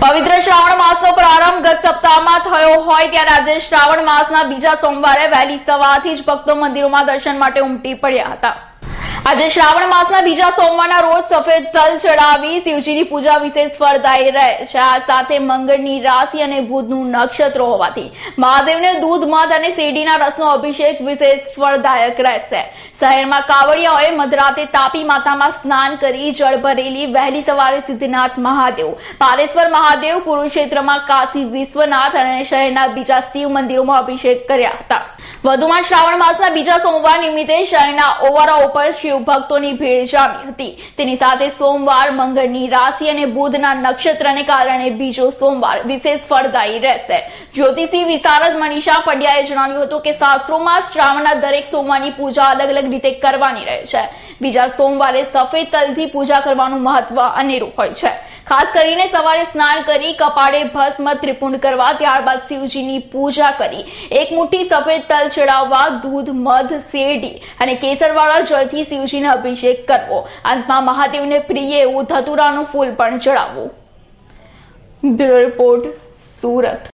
પવિત્ર શ્રાવણ માસનો પ્રારંભ ગત સપ્તાહમાં થયો હોય ત્યારે આજે શ્રાવણ માસના બીજા સોમવારે વહેલી સવારથી જ ભક્તો મંદિરોમાં દર્શન માટે ઉમટી પડ્યા હતા. આજે શ્રાવણ માસના બીજા સોમવારના રોજ સફેદ તલ ચડાવી શિવજીની પૂજા વિશેષ ફળદાયી રહે છે. આ સાથે મંગળની રાશિ અને બુધનું નક્ષત્ર હોવાથી મહાદેવને દૂધ, મધ અને શેરડીના રસનો અભિષેક વિશેષ ફળદાયક રહેશે. શહેરમાં કાવડિયાઓએ મધરાતે તાપી માતામાં સ્નાન કરી જળ ભરેલી વહેલી સવારે સિદ્ધનાથ મહાદેવ પારેશ્વર મહાદેવ, કુરુક્ષેત્રમાં કાશી વિશ્વનાથ અને શહેરના બીજા શિવ મંદિરોમાં અભિષેક કર્યા હતા. વધુમાં શ્રાવણ માસના બીજા સોમવાર નિમિત્તે શહેરના ઓવારા ઉપર શિવ ભક્તોની ભીડ જામી હતી. તેની સાથે સોમવાર મંગળની રાશિ અને બુધના નક્ષત્રને કારણે બીજો સોમવાર વિશેષ ફળદાયી રહેશે. જ્યોતિષી વિશારદ મનીષા પંડ્યાએ જણાવ્યું હતું કે શાસ્ત્રોમાં શ્રાવણના દરેક સોમવારની પૂજા અલગ અલગ રીતે કરવાની રહે છે. બીજા સોમવારે સફેદ તલથી પૂજા કરવાનું મહત્વ અનેરું હોય છે. ખાસ કરીને સવારે સ્નાન કરી, કપાળે ભસ્મ ત્રિપુંડ કરવા, ત્યારબાદ શિવજીની પૂજા કરી. એક મુઠ્ઠી સફેદ તલ ચડાવવા, દૂધ, મધ, શેરડી અને કેસરવાળા જળથી શિવજીને અભિષેક કરવો. અંતમાં મહાદેવને પ્રિય એવું ધતુરાનું ફૂલ પણ ચડાવવું. Bureau report Surat.